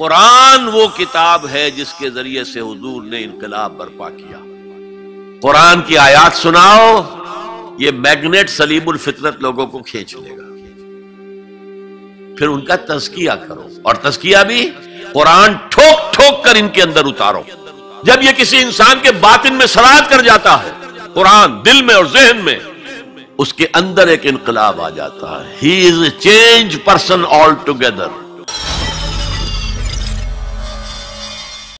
कुरान वो किताब है जिसके ज़रिए से हजूर ने इनकलाब बर्पा किया। कुरान की आयात सुनाओ, ये मैग्नेट सलीमुल फितरत लोगों को खींच लेगा। फिर उनका तस्किया करो, और तस्किया भी कुरान ठोक ठोक कर इनके अंदर उतारो। जब ये किसी इंसान के बातिन में सराहत कर जाता है, कुरान दिल में और जहन में, उसके अंदर एक इनकलाब आ जाता है। He is a change person all together